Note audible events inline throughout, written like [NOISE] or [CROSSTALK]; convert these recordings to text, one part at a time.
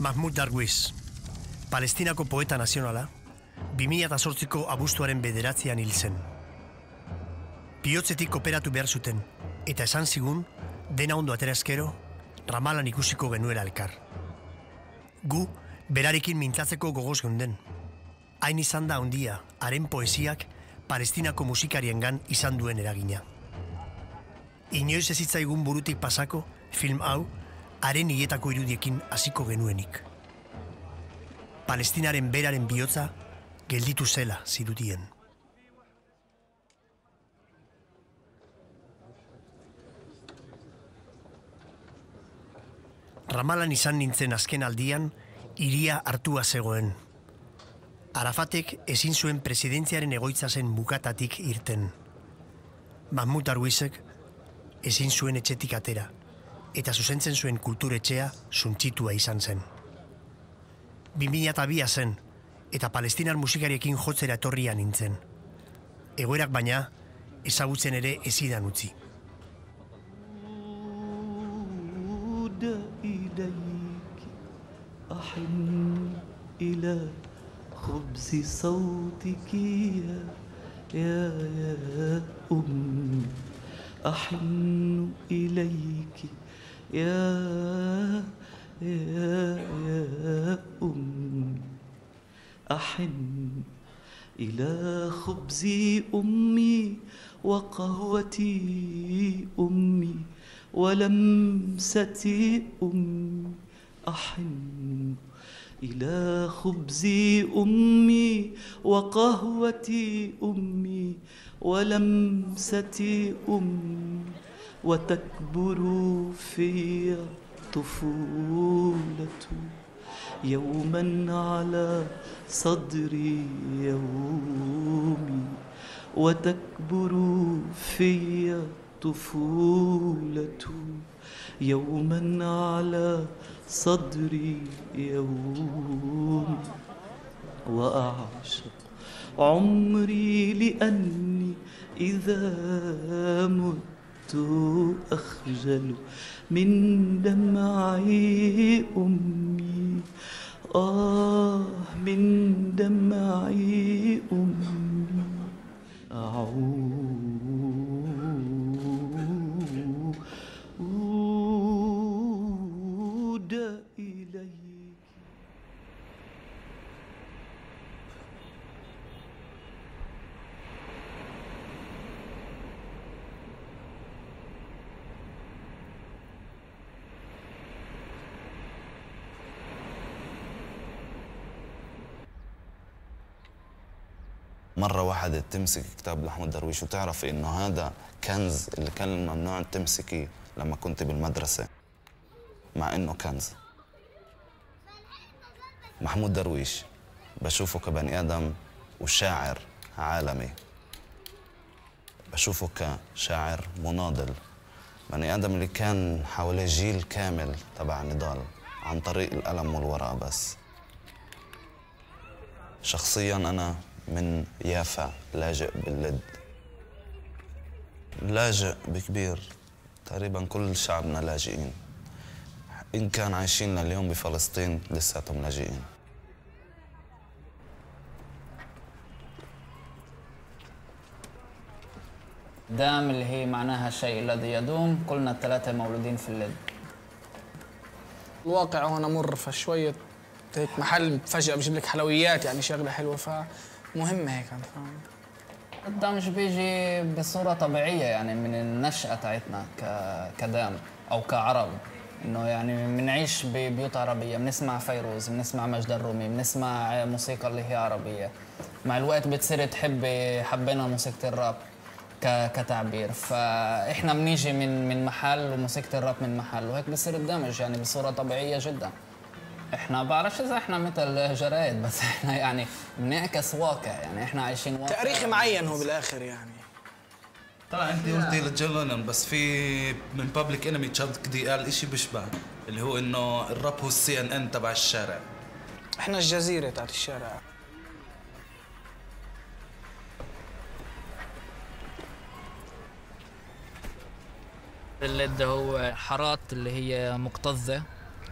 Mahmoud Darwish, Palestinako poeta nazionala, 2008ko abuztuaren bederatzean hil zen. Biotzetik operatu behar zuten, eta esan zigun, dena ondo aterazkero, ramalan ikusiko genuela elkar. Gu, berarekin mintzatzeko gogoz geunden. Hain izan da ondia, haren poesiak, Palestinako musikariengan izan duen eragina. Inoiz ez zitzaigun burutik pasako, film hau, haren hietako irudiekin hasiko genuenik. Palestinaren beraren bihotza, gelditu zela zirudien. Ramalan izan nintzen azken aldian, iria hartua zegoen. Arafatek ezin zuen presidentziaren egoitza zen bukatatik irten. Mahmut Arwizek ezin zuen etxetik atera, eta zuzentzen zuen kulturetxea suntxitua izan zen. 2002 zen, eta palestinar musikariekin jotzera etorria nintzen. Egoerak baina, ezagutzen ere ezidan utzi. إليك أحن إلى خبز صوتك يا يا يا أمي أحن إليك يا يا يا أمي. أحن إلى خبز أمي وقهوتي أمي ولمسة أمي. أحن إلى خبز أمي وقهوة أمي ولمسة أمي. وتكبر في طفولة يوما على صدري يومي وتكبر في طفولة يوما على صدري يوم وأعشق عمري لأني إذا مت أخجل من دمعي أمي. آه من دمعي أمي. أعود مرة واحدة تمسك كتاب لأحمد درويش وتعرف إنه هذا كنز اللي كان ممنوع تمسكيه لما كنت بالمدرسة. مع إنه كنز. محمود درويش بشوفه كبني آدم وشاعر عالمي. بشوفه كشاعر مناضل. بني آدم اللي كان حواليه جيل كامل تبع نضال عن طريق الألم والوراء بس. شخصيا أنا من يافا لاجئ باللد. لاجئ بكبير تقريبا كل شعبنا لاجئين. إن كان عايشين لليوم بفلسطين لساتهم لاجئين. دام اللي هي معناها الشيء الذي يدوم كلنا الثلاثة مولودين في اللد. الواقع هنا مر فشوية هيك محل فجأة بجيب لك حلويات يعني شغلة حلوة فمهمة هيك فاهم الدمج بيجي بصورة طبيعية يعني من النشأة تاعتنا كدام أو كعرب. إنه يعني بنعيش ببيوت عربية بنسمع فيروز بنسمع مجد الرومي بنسمع موسيقى اللي هي عربية. مع الوقت بتصير تحبي حبينا موسيقى الراب كتعبير. فإحنا بنيجي من من محل وموسيقى الراب من محل وهيك بصير الدمج يعني بصورة طبيعية جدا. إحنا بعرفش إذا إحنا مثل جرايد بس [LAUGHS] إحنا يعني بنعكس واقع يعني إحنا عايشين واقع. تاريخي معين هو بالآخر يعني. طلع انت قلتي لجون بس في من بابليك انمي تشاد كدي قال شيء بيشبه اللي هو إنه الراب هو السي ان ان تبع الشارع. إحنا الجزيرة تاعت الشارع. اللد هو حارات اللي هي مكتظة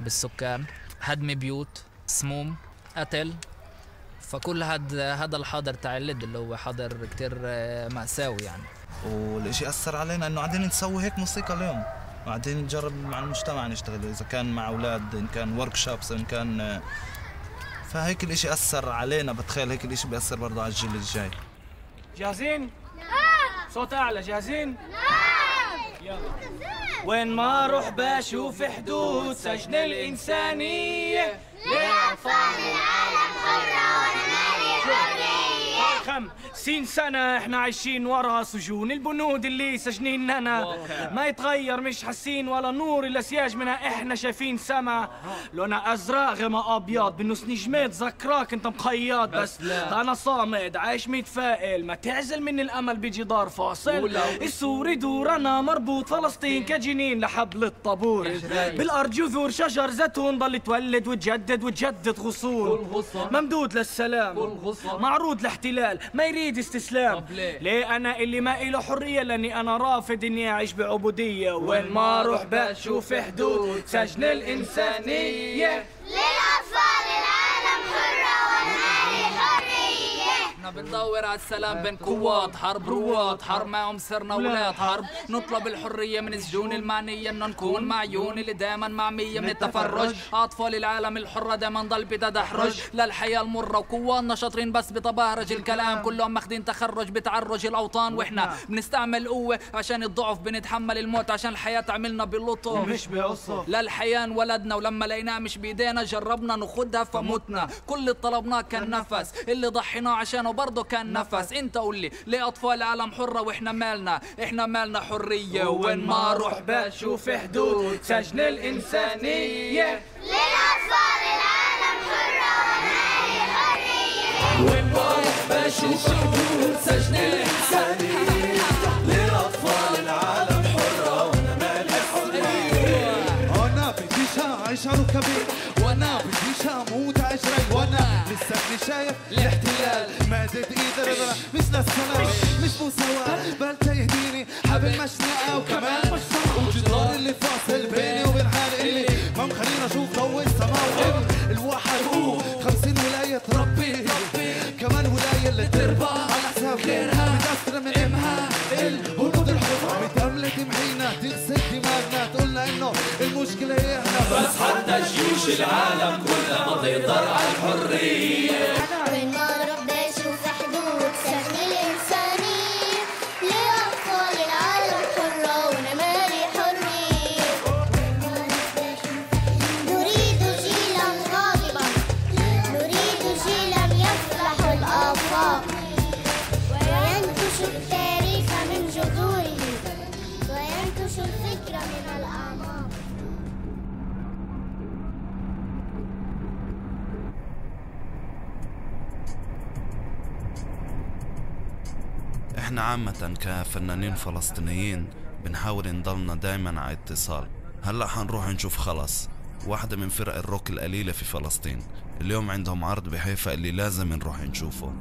بالسكان. هدم بيوت سموم قتل. فكل هاد هذا الحاضر تاع اللد اللي هو حاضر كتير آه، مأساوي يعني. والشيء أثر علينا إنه قاعدين نسوي هيك موسيقى اليوم. قاعدين نجرب مع المجتمع نشتغل إذا كان مع أولاد إن كان ورك شوبس إن كان فهيك الإشي أثر علينا. بتخيل هيك الإشي بيأثر برضه على الجيل الجاي. جاهزين؟ نعم. صوت أعلى جاهزين؟ نعم. يلا. وين ما أروح بشوف حدود سجن الإنسانية. لأطفال العالم حرة وأنا مالي حرية. خمسين سنة إحنا عايشين ورا سجون. البنود اللي سجنيننا ما يتغير مش حاسين ولا نور إلا سياج منها. إحنا شايفين سما. لونها أزرق غير أبيض. بالنص نجمات ذكراك انت مقيد بس. لا. أنا صامد عايش متفائل. ما تعزل من الأمل بجدار فاصل. السور يدور أنا مربوط. فلسطين كجنين لحبل الطابور بالأرض جذور شجر زيتون. ضل تولد وتجدد وتجدد غصون. ممدود للسلام. معروض لاحتلال. ما يريد استسلام. ليه؟ ليه؟ أنا اللي ما إله حرية لأني أنا رافض إني أعيش بعبودية. وين ما أروح بشوف حدود. سجن الإنسانية. للأطفال العالم حرة والمالي حرية إحنا بندور على السلام بين قوات حرب رواد حرب معهم صرنا ولاد حرب. نطلب الحرية من السجون المعنية انه نكون معيون اللي دايما معمية من التفرج. أطفال العالم الحرة دايما ضل بتدحرج للحياة المرة وقواتنا شاطرين بس بتبهرج الكلام. كلهم ماخدين تخرج بتعرج الأوطان. وإحنا بنستعمل قوة عشان الضعف بنتحمل الموت عشان الحياة تعملنا بلطف. مش بقصة للحياة انولدنا ولما لقيناها مش بإيدينا جربنا ناخدها فمتنا. كل اللي طلبناه كان نفس. اللي ضحيناه عشانه برضه كان نفس. انت قول لي ليه اطفال العالم حرة وإحنا مالنا إحنا مالنا حرية. وين ما أروح بشوف حدود سجن الإنسانية. للأطفال العالم حرة والمالي حرية. وين ما أروح بشوف حدود سجن الإنسانية. لأطفال العالم حرة وأنا مالي حرية. أنا بديش اعيش على كبير وأنا بديش أموت عشري وأنا لسه شايف رضا مش للسلام مش مساواة بل تهديني. حبل مشنقة وكمان والجدار اللي فاصل بيني وبين حالي اللي ما مخليني أشوف ضوء السماء الواحد هو. خمسين ولاية ربي. كمان ولاية اللي تربى على حساب غيرها. متأثرة من امها الهنود الحرة. متأملة تمحينا تغسل دماغنا. تقولنا إنه المشكلة هي إحنا بس حتى جيوش العالم كلها ما تقدر على الحرية. إحنا عامة كفنانين فلسطينيين بنحاول نضلنا دايما على اتصال. هلأ حنروح نشوف خلص. واحدة من فرق الروك القليلة في فلسطين. اليوم عندهم عرض بحيفا اللي لازم نروح نشوفه.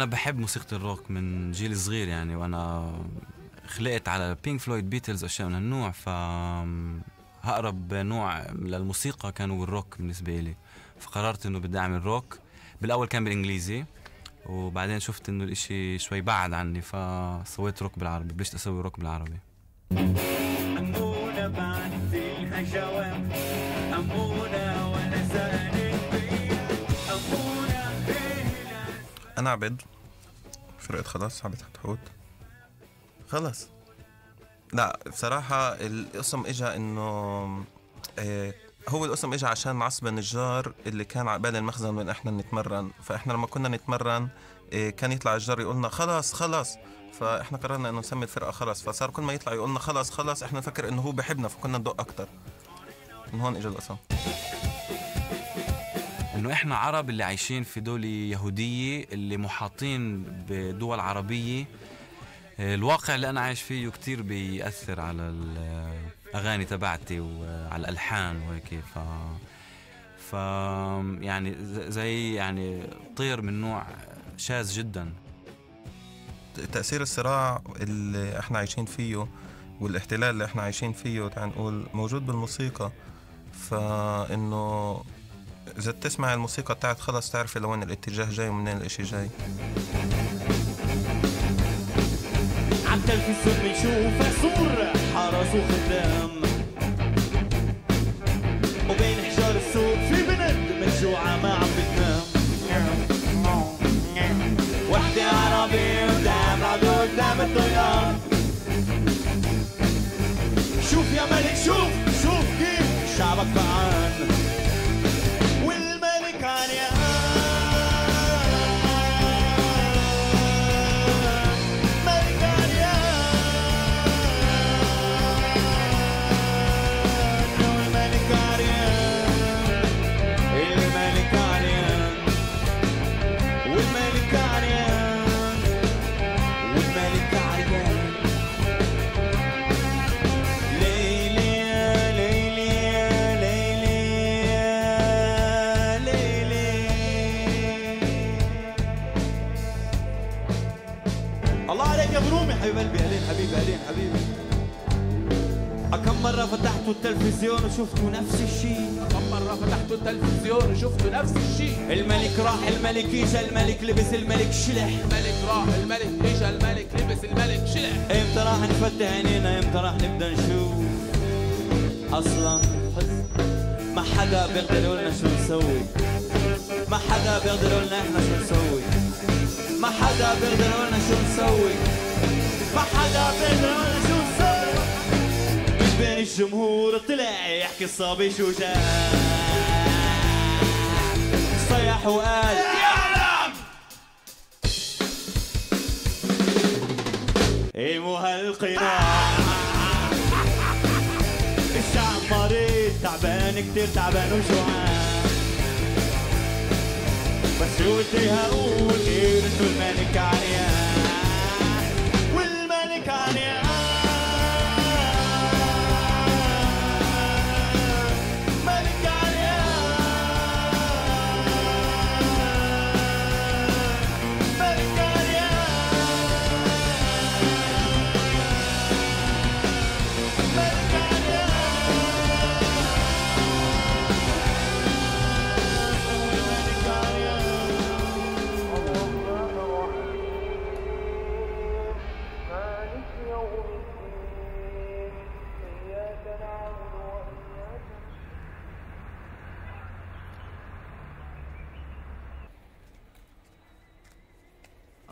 أنا بحب موسيقى الروك من جيل صغير يعني وأنا خلقت على Pink Floyd Beatles أشياء من هالنوع ف أقرب نوع للموسيقى كانوا الروك بالنسبة لي فقررت إنه بدي أعمل روك. بالأول كان بالإنجليزي وبعدين شفت إنه الإشي شوي بعد عني فسويت روك بالعربي بلشت أسوي روك بالعربي. أنا عبد فرقة خلاص حبة حتحوت خلص لا بصراحة القسم إجا إنه إيه هو القسم اجى عشان معصب النجار اللي كان على بال المخزن وين إحنا نتمرن فإحنا لما كنا نتمرن إيه كان يطلع الجار يقولنا خلاص خلاص. فإحنا قررنا إنه نسمي الفرقة خلاص. فصار كل ما يطلع يقولنا خلاص خلاص إحنا نفكر إنه هو بحبنا فكنا ندق أكتر. من هون اجى القسم. إنه إحنا عرب اللي عايشين في دولة يهودية اللي محاطين بدول عربية. الواقع اللي أنا عايش فيه كتير بيأثر على الأغاني تبعتي وعلى الألحان وهيك. ف ف يعني زي يعني طير من نوع شاذ جدا. تأثير الصراع اللي إحنا عايشين فيه والاحتلال اللي إحنا عايشين فيه تعال نقول موجود بالموسيقى. فإنه إذا تسمع الموسيقى بتاعت خلص تعرفي لوين الاتجاه جاي ومنين الإشي جاي. عالتلفزيون بنشوف سور حرس وخدام. حبيب قلبي هلين حبيبي هلين حبيبي. كم مرة فتحتوا التلفزيون وشفتوا نفس الشيء؟ كم مرة فتحتوا التلفزيون وشفتوا نفس الشيء؟ الملك راح الملك اجا الملك لبس الملك شلح. الملك راح الملك اجا الملك لبس الملك شلح. إمتى راح نفتح عينينا؟ إمتى راح نبدأ نشوف؟ أصلا ما حدا بيقدر يقول لنا شو نسوي. ما حدا بيقدر يقول لنا إحنا شو نسوي. ما حدا بيقدر يقول لنا شو نسوي. ما حدا بيقدر شو نسوي من بين الجمهور طلع يحكي الصبي شو جاء. صيح وقال يعلم إيه مو هالقناع. الشعب مريض تعبان كتير تعبان وجوعان بس شو بدي هقول غير انه الملك عريان Canela.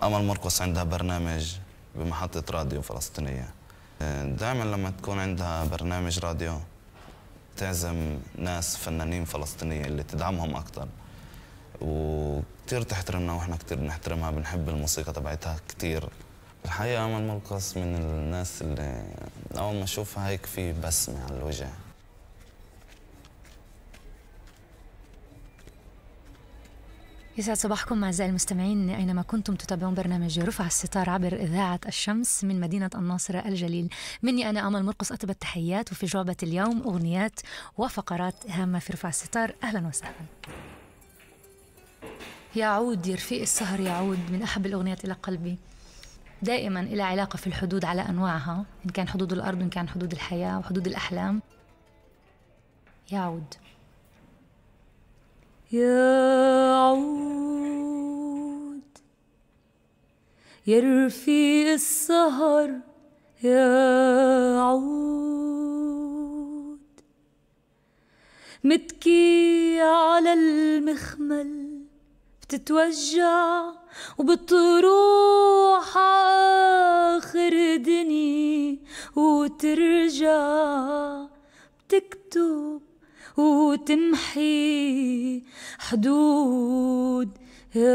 أمل مرقس عندها برنامج بمحطة راديو فلسطينية. دائما لما تكون عندها برنامج راديو تعزم ناس فنانين فلسطينيين اللي تدعمهم أكثر وكتير تحترمنا وإحنا كتير بنحترمها بنحب الموسيقى تبعتها كتير. الحقيقة أمل مرقس من الناس اللي أول ما أشوفها هيك في بسمة على الوجه. يسعد صباحكم أعزائي المستمعين. أينما كنتم تتابعون برنامج رفع الستار عبر إذاعة الشمس من مدينة الناصرة الجليل. مني أنا أمل مرقص أطيب التحيات وفي جعبة اليوم أغنيات وفقرات هامة في رفع الستار. أهلا وسهلا. يعود يا رفيق السهر يعود من أحب الأغنيات إلى قلبي. دائما إلى علاقة في الحدود على أنواعها إن كان حدود الأرض وإن كان حدود الحياة وحدود الأحلام. يعود. يعود يا رفيق السهر يعود متكي على المخمل بتتوجع وبتروح آخر دني وترجع. بتكتب وتمحي حدود يعود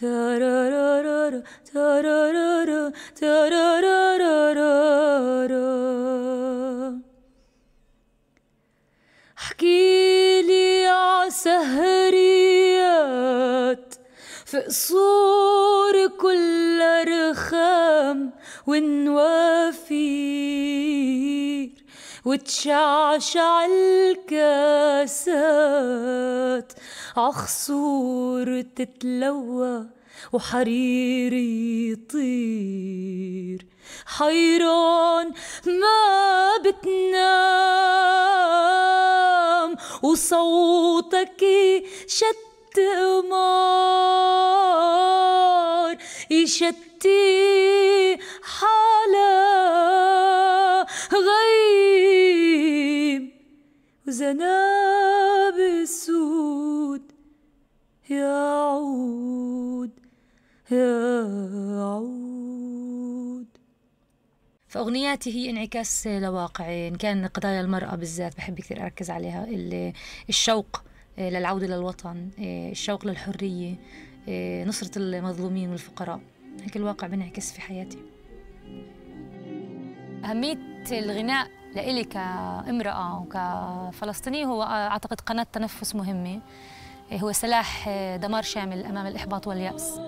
تارارارا تارارارا تارارارا احكيلي ع سهريات في قصور الأحلام والنوافير وتشعشع الكاسات. عخصور تتلوى وحرير يطير. حيران ما بتنام وصوتك شت قمار يشتي حالا غيب. وزناب السود يعود يعود. فأغنياتي هي انعكاس لواقعي إن كان قضايا المرأة بالذات بحب كثير أركز عليها ال- الشوق آه، للعودة للوطن آه، الشوق للحرية آه، نصرة المظلومين والفقراء. هيك الواقع بينعكس في حياتي. أهمية الغناء لإلي كامرأة وكفلسطينية هو أعتقد قناة تنفس مهمة هو سلاح دمار شامل أمام الإحباط واليأس.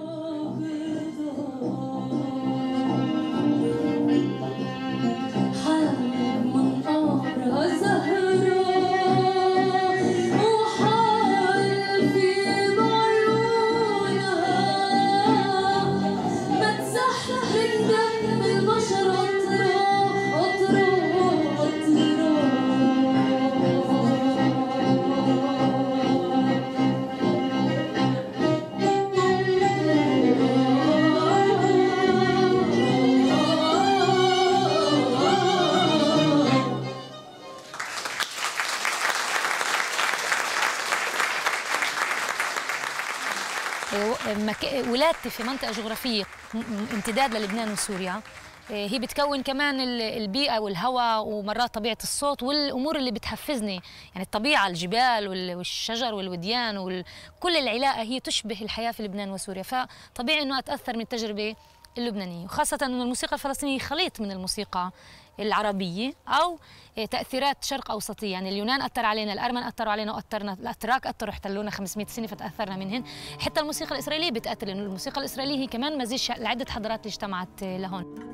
مك... ولادتي في منطقة جغرافية م- م- امتداد للبنان وسوريا. إيه، هي بتكون كمان ال- البيئة والهواء ومرات طبيعة الصوت والأمور اللي بتحفزني. يعني الطبيعة الجبال وال- والشجر والوديان وكل العلاقة هي تشبه الحياة في لبنان وسوريا. فطبيعي أنه أتأثر من التجربة اللبنانية وخاصة أن الموسيقى الفلسطينية خليط من الموسيقى. العربية أو إيه، تأثيرات شرق أوسطية. يعني اليونان أثر علينا الأرمن أثروا علينا وأثرنا الأتراك أثروا احتلونا 500 سنة فتأثرنا منهن. حتى الموسيقى الإسرائيلية بتأثر لأنه الموسيقى الإسرائيلية هي كمان مزيج لعدة حضارات اجتمعت آه، لهون.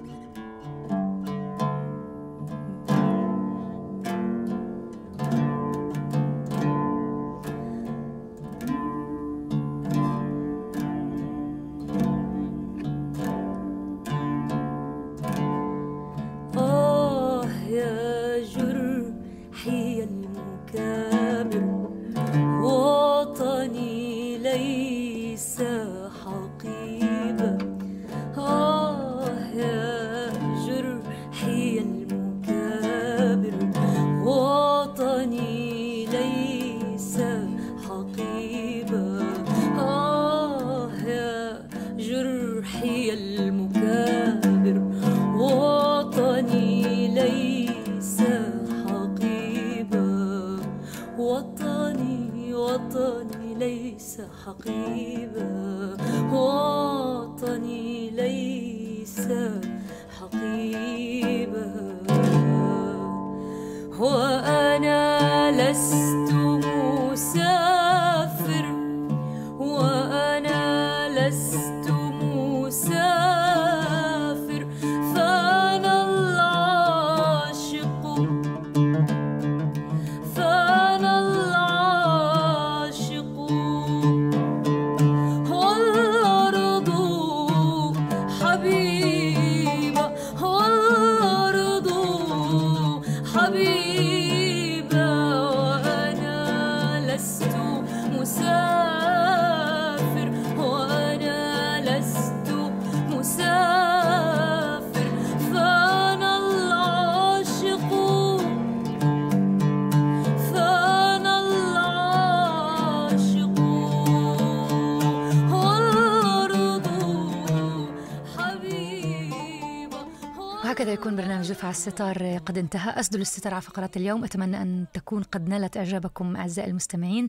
رفع الستار قد انتهى. أسدل الستار على فقرات اليوم. أتمنى أن تكون قد نالت إعجابكم أعزائي المستمعين.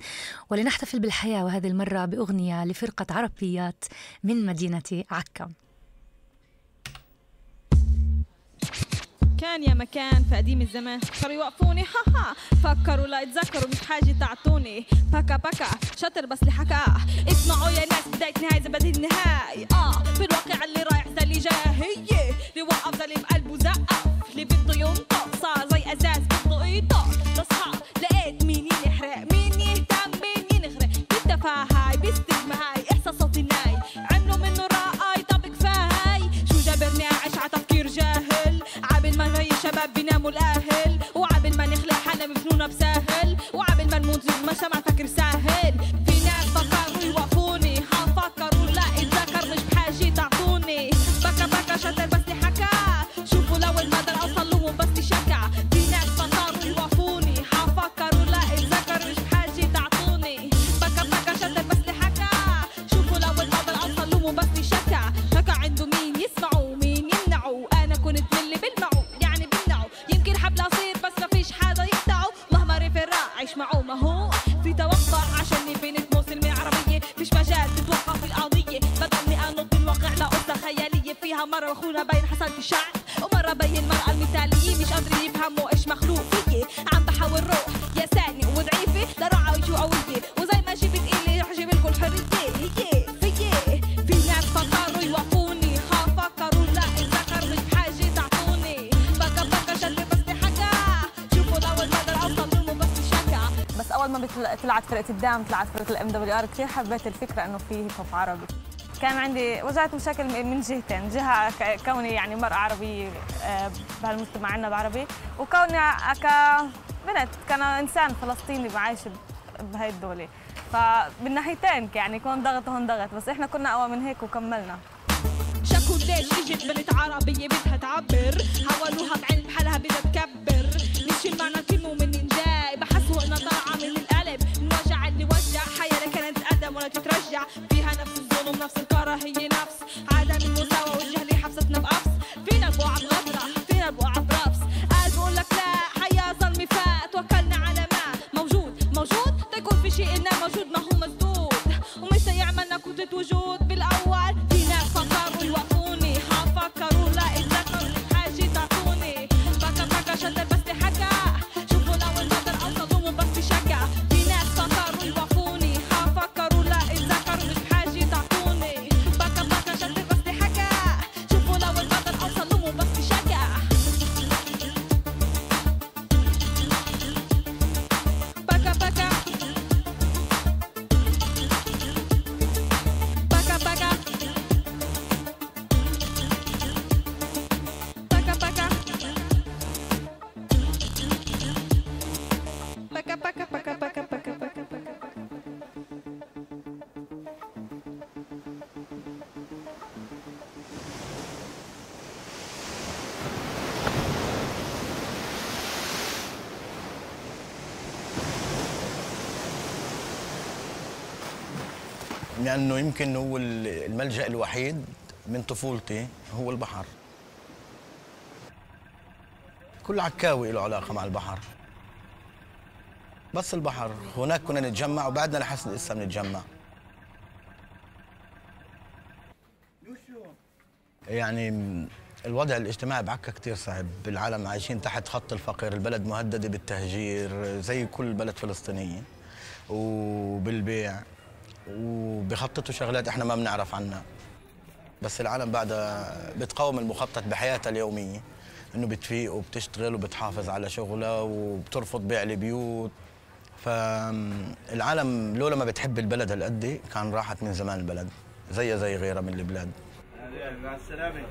ولنحتفل بالحياة وهذه المرة بأغنية لفرقة عربيات من مدينة عكا. كان يا مكان في قديم الزمان. فكروا يوقفوني. ها ها. فكروا لا يتذكروا. مش حاجة تعطوني. باكا باكا شطر بس اللي حكاه اسمعوا يا ناس بداية نهاية زبدة النهاية. آه في الواقع اللي رايح زي اللي جاي هي اللي بقلبه زقف mular. ال DAM طلعت فرقه ال MWR كثير حبيت الفكرة إنه في hip hop عربي؟ كان عندي واجهت مشاكل من جهتين جهة كوني يعني مرأة عربية آه، بهالمجتمع عندنا بعربي وكوني كبنت كإنسان فلسطيني بعايش ب- بهاي الدولة. فبالناحيتين يعني كون ضغط وهون ضغط بس إحنا كنا اقوى من هيك وكملنا. شكوا ليش اجت بنت عربية بدها تعبر حولوها بعلم بحالها بدها تكبر. نشيل معنى فينا ابقى لأنه يمكن هو ال- الملجأ الوحيد من طفولتي هو البحر. كل عكاوي له علاقة مع البحر. بس البحر هناك كنا نتجمع وبعدنا لحسن لسه بنتجمع يعني الوضع الاجتماعي بعكا كتير صعب. العالم عايشين تحت خط الفقر البلد مهددة بالتهجير زي كل بلد فلسطينية. وبالبيع. وبخططوا شغلات إحنا ما بنعرف عنها. بس العالم بعدها بتقاوم المخطط بحياتها اليومية. إنه بتفيق وبتشتغل وبتحافظ على شغلها وبترفض بيع البيوت. فالعالم لولا ما بتحب البلد هالقد كان راحت من زمان البلد. زيها زي غيرها من البلاد. مع السلامة.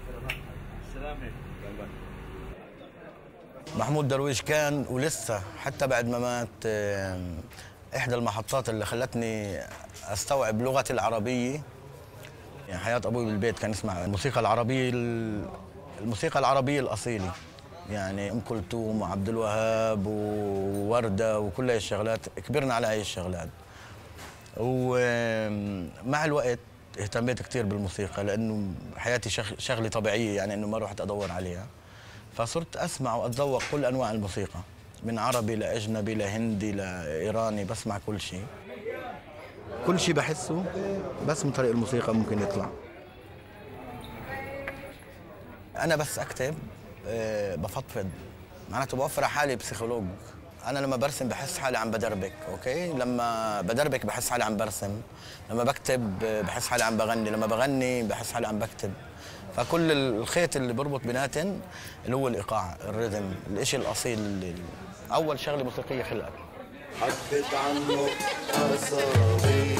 السلامة. محمود درويش كان ولسه حتى بعد ما مات آم، إحدى المحطات اللي خلتني أستوعب لغتي العربية. يعني حياة أبوي بالبيت كان يسمع الموسيقى العربية ال- الموسيقى العربية الأصيلة. يعني أم كلثوم وعبد الوهاب ووردة وكل هاي الشغلات. كبرنا على هاي الشغلات. ومع الوقت اهتميت كثير بالموسيقى لأنه حياتي شغ- شغلة طبيعية يعني إنه ما رحت أدور عليها. فصرت أسمع وأتذوق كل أنواع الموسيقى. من عربي لاجنبي لهندي لايراني بسمع كل شيء. كل شيء بحسه بس من طريق الموسيقى ممكن يطلع. أنا بس أكتب آه، بفضفض. معناته بوفر حالي psychologue. أنا لما برسم بحس حالي عم بدربك أوكي؟ لما بدربك بحس حالي عم برسم. لما بكتب آه، بحس حالي عم بغني. لما بغني بحس حالي عم بكتب. فكل الخيط اللي بربط بيناتن اللي هو الإيقاع الريتم الإشي الأصيل اللي أول شغلة موسيقية خلقت حبت عنه أصابي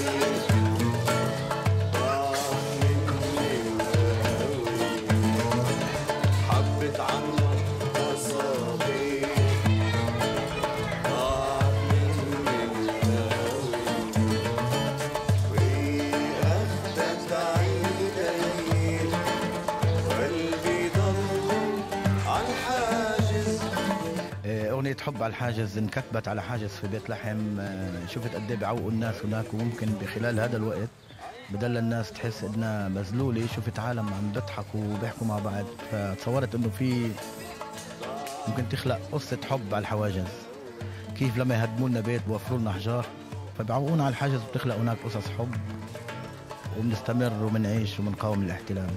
أغنية حب على الحاجز انكتبت على حاجز في بيت لحم آه، شفت قد إيه بيعوقوا الناس هناك وممكن بخلال هذا الوقت بدل الناس تحس إنها مذلولة شفت عالم عم بيضحكوا وبيحكوا مع بعض فتصورت إنه في ممكن تخلق قصة حب على الحواجز. كيف لما يهدموا لنا بيت بوفروا لنا احجار فبيعوقونا على الحاجز وبتخلق هناك قصص حب وبنستمر وبنعيش وبنقاوم الاحتلال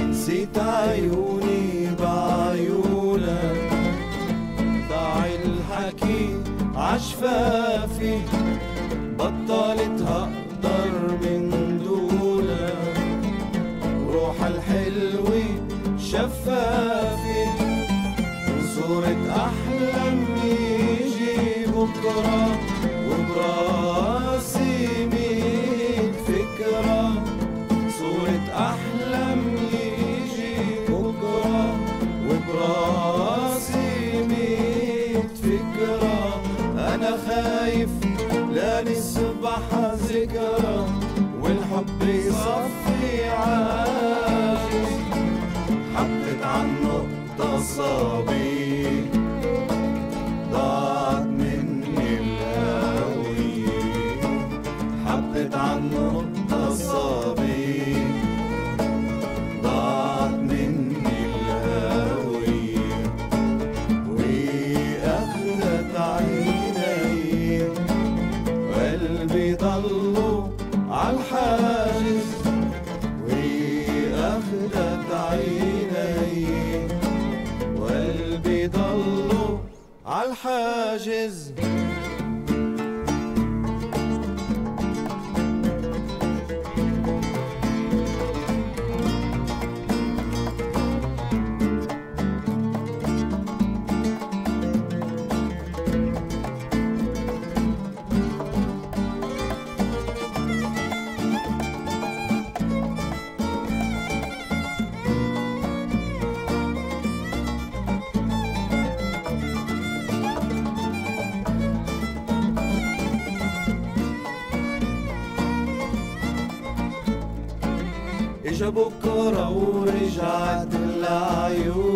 نسيت عيوني بعيونك ضاع الحكي عشفافي بطلت هقدر من دونك روح الحلوة شفافي وصورة أحلام يجي بكرة. ورجعت لعيوني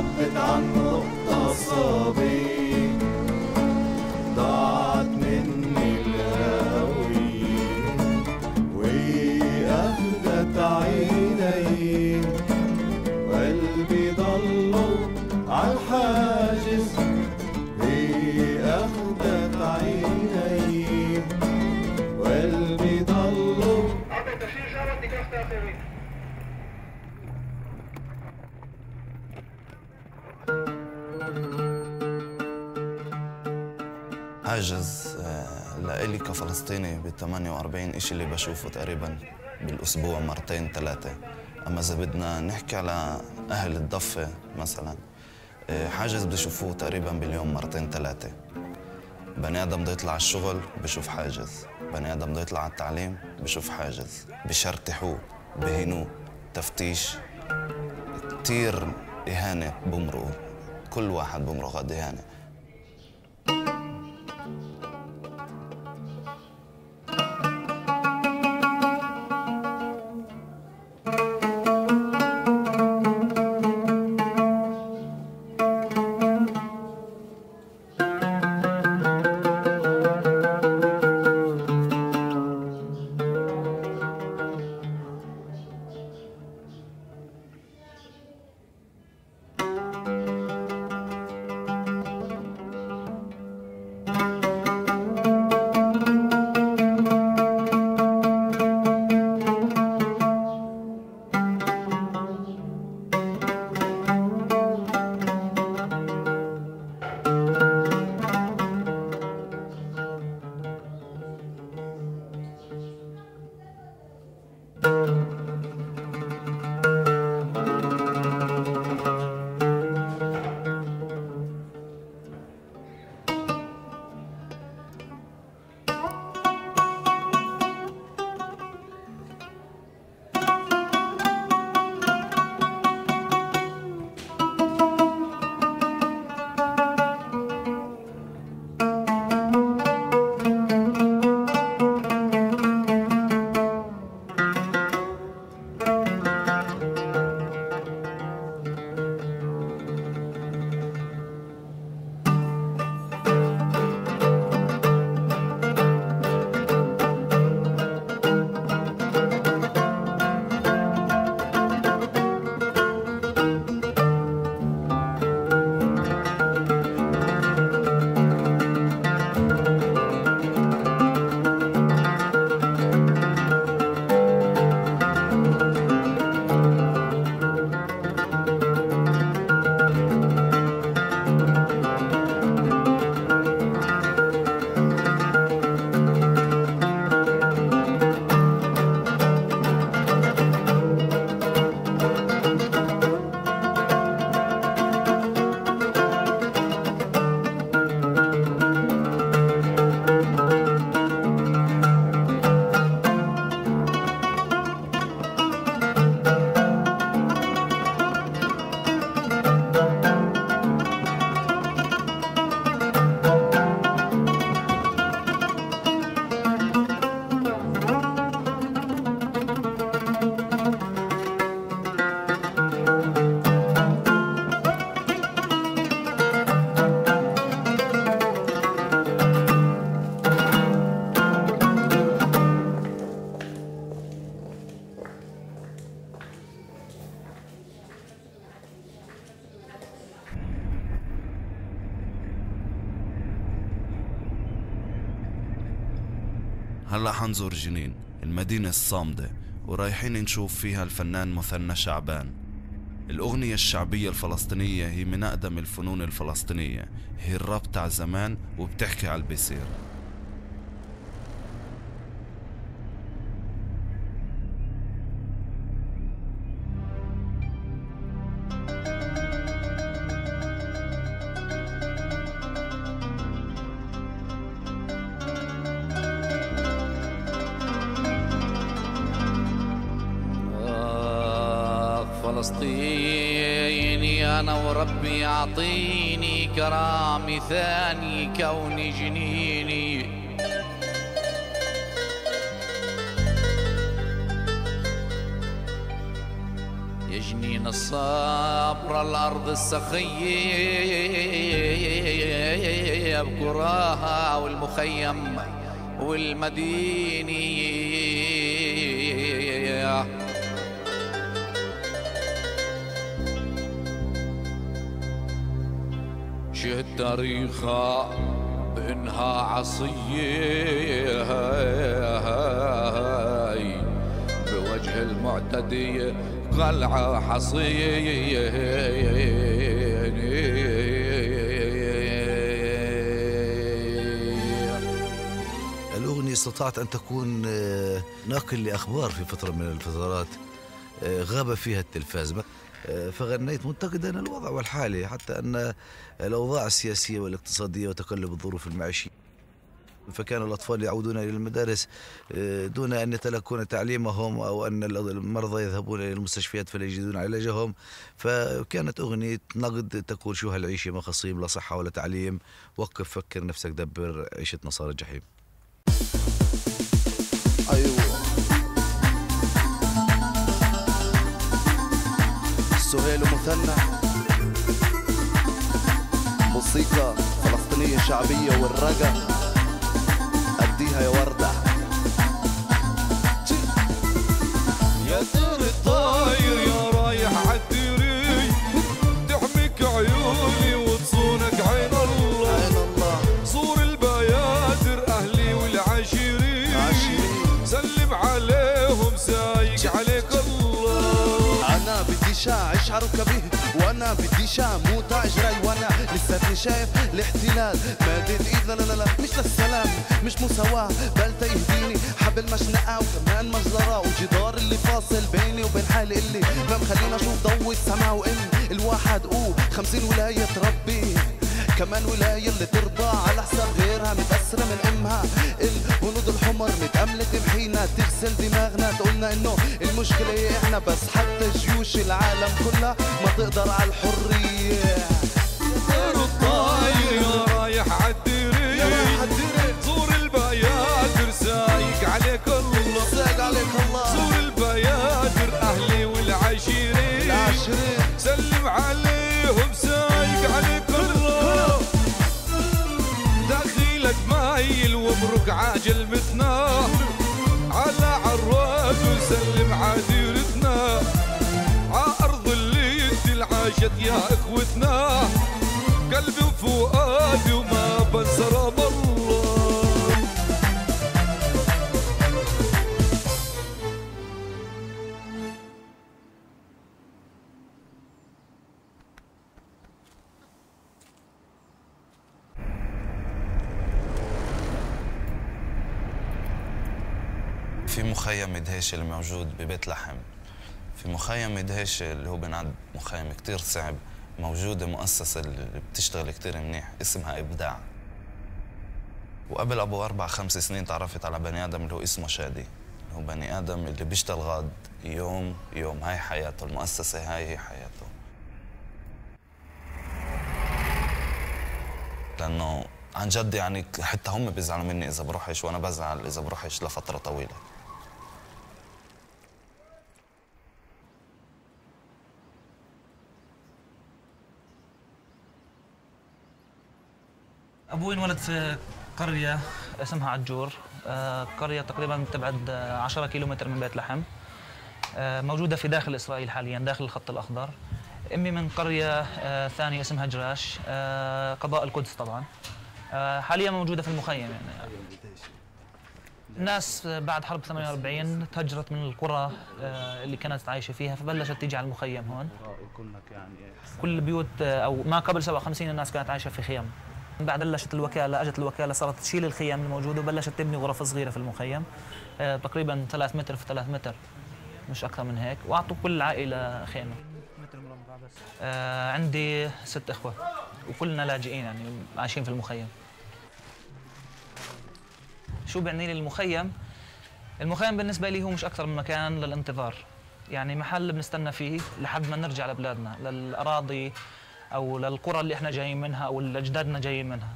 حبت عنه تصابي لإلي كفلسطيني بال 48 إشي اللي بشوفه تقريبا بالأسبوع مرتين ثلاثة أما إذا بدنا نحكي على أهل الضفة مثلا آه، حاجز بشوفوه تقريبا باليوم مرتين ثلاثة بني آدم بده يطلع على الشغل بشوف حاجز. بني آدم بده يطلع على التعليم بشوف حاجز. بشرتحوه بهنوه تفتيش كتير إهانة بمرقوا كل واحد بمرق قد إهانة. حنزور جنين المدينة الصامدة ورايحين نشوف فيها الفنان مثنى شعبان. الأغنية الشعبية الفلسطينية هي من أقدم الفنون الفلسطينية هي الراب تاع زمان وبتحكي على اللي فلسطيني أنا وربي يعطيني كرامي ثاني كوني جنيني. يا جنين الصبر الأرض السخية بكراها والمخيم والمديني. تاريخها بإنها عصية بوجه المعتدي قلعة حصية. الأغنية استطاعت أن تكون آه، ناقل لأخبار في فترة من الفترات آه، غاب فيها التلفاز. فغنيت منتقدا الوضع والحالة حتى أن الأوضاع السياسية والاقتصادية وتقلب الظروف المعيشية. فكان الأطفال يعودون إلى المدارس آه، دون أن يتلقون تعليمهم أو أن المرضى يذهبون إلى المستشفيات فلا يجدون علاجهم. فكانت أغنية نقد تقول شو هالعيشة ما خصيم لا صحة ولا تعليم وقف فكر نفسك دبر عيشة نصارى الجحيم. أيوه. سهيل ومثنى موسيقى فلسطينية شعبية والرقا أديها يا وردة. يا طير الطاير يا معروف به وأنا بديش أموت اجري وأنا لساتني شايف الاحتلال. مادة إيد لا لا لا مش للسلام مش مساواة. بل تيهديني حبل مشنقة وكمان مجزرة. وجدار اللي فاصل بيني وبين حالي اللي ما مخليني أشوف ضو السماء وإن الواحد أو خمسين ولاية ربي. كمان ولاية اللي ترضى على حساب غيرها متأثرة من أمها. الهنود الحمر متأملة تمحينا تغسل دماغنا. تقولنا إنه المشكلة هي إحنا بس حتى جيوش العالم كلها ما تقدر على الحرية. الطاير رايح عالدري. زور البيادر سايق عليك الله. سايق عليك الله. زور البيادر أهلي والعشيرين العشيرين. مخيم دهيش اللي موجود ببيت لحم في مخيم دهيش اللي هو بنعد مخيم كتير صعب. موجودة مؤسسة اللي بتشتغل كتير منيح اسمها إبداع. وقبل أبو أربع خمس سنين تعرفت على بني آدم اللي هو اسمه شادي. اللي هو بني آدم اللي بيشتغل غاد يوم يوم. هاي حياته المؤسسة هاي هي حياته. لأنه عن جد يعني حتى هم بيزعلوا مني إذا بروحش وأنا بزعل إذا بروحش لفترة طويلة. أبوي انولد في قرية اسمها عجور. آه، قرية تقريبا تبعد آه، 10 كيلومتر من بيت لحم. آه، موجودة في داخل إسرائيل حاليا داخل الخط الأخضر. أمي من قرية آه، ثانية اسمها جراش قضاء القدس طبعا. حاليا موجودة في المخيم يعني. الناس بعد حرب 48 تهجرت من القرى اللي كانت عايشة فيها فبلشت تيجي على المخيم هون. كل البيوت أو ما قبل 57 الناس كانت عايشة في خيام بعد بلشت الوكالة أجت الوكالة صارت تشيل الخيام الموجوده وبلشت تبني غرف صغيرة في المخيم. آه، تقريبا 3 متر في 3 متر مش أكثر من هيك. وأعطوا كل عائلة خيمة. آه، عندي ست إخوة وكلنا لاجئين يعني عايشين في المخيم. شو بيعني لي المخيم؟ المخيم بالنسبة لي هو مش أكثر من مكان للانتظار. يعني محل بنستنى فيه لحد ما نرجع لبلادنا للأراضي أو للقرى اللي إحنا جايين منها أو اللي اجدادنا جايين منها.